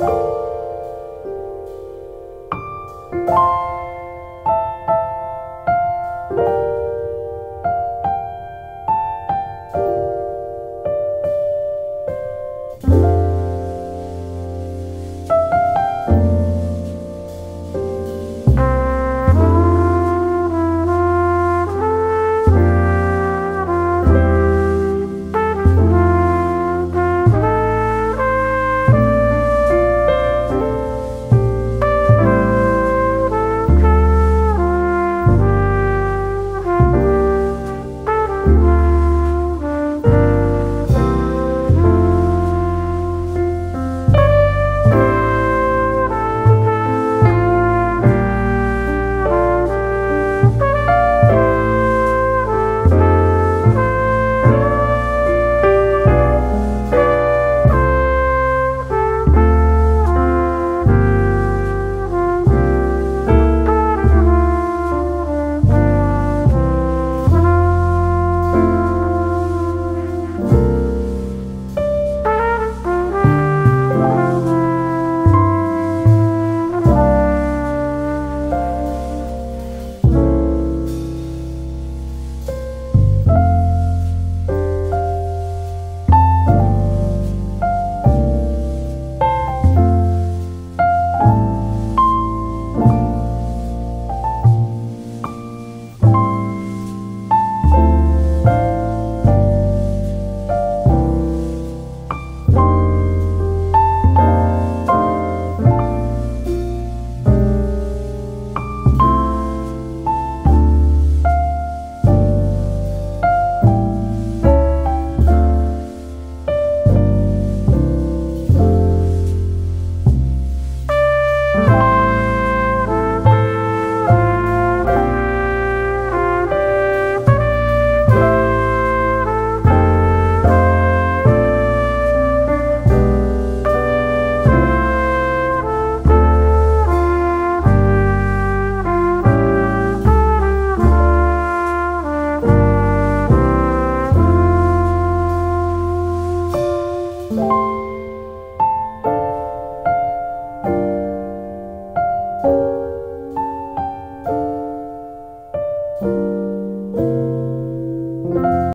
Bye.